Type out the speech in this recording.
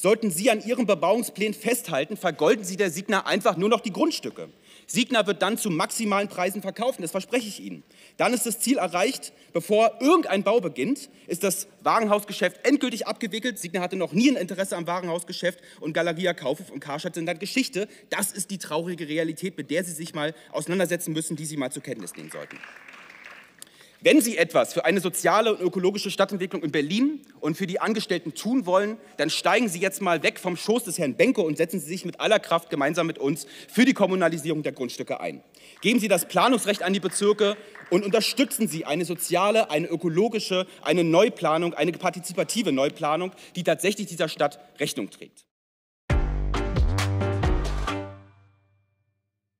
Sollten Sie an Ihren Bebauungsplänen festhalten, vergolden Sie der Signa einfach nur noch die Grundstücke. Signa wird dann zu maximalen Preisen verkaufen, das verspreche ich Ihnen. Dann ist das Ziel erreicht. Bevor irgendein Bau beginnt, ist das Warenhausgeschäft endgültig abgewickelt. Signa hatte noch nie ein Interesse am Warenhausgeschäft und Galeria Kaufhof und Karstadt sind dann Geschichte. Das ist die traurige Realität, mit der Sie sich mal auseinandersetzen müssen, die Sie mal zur Kenntnis nehmen sollten. Wenn Sie etwas für eine soziale und ökologische Stadtentwicklung in Berlin und für die Angestellten tun wollen, dann steigen Sie jetzt mal weg vom Schoß des Herrn Benko und setzen Sie sich mit aller Kraft gemeinsam mit uns für die Kommunalisierung der Grundstücke ein. Geben Sie das Planungsrecht an die Bezirke und unterstützen Sie eine soziale, eine ökologische, eine Neuplanung, eine partizipative Neuplanung, die tatsächlich dieser Stadt Rechnung trägt.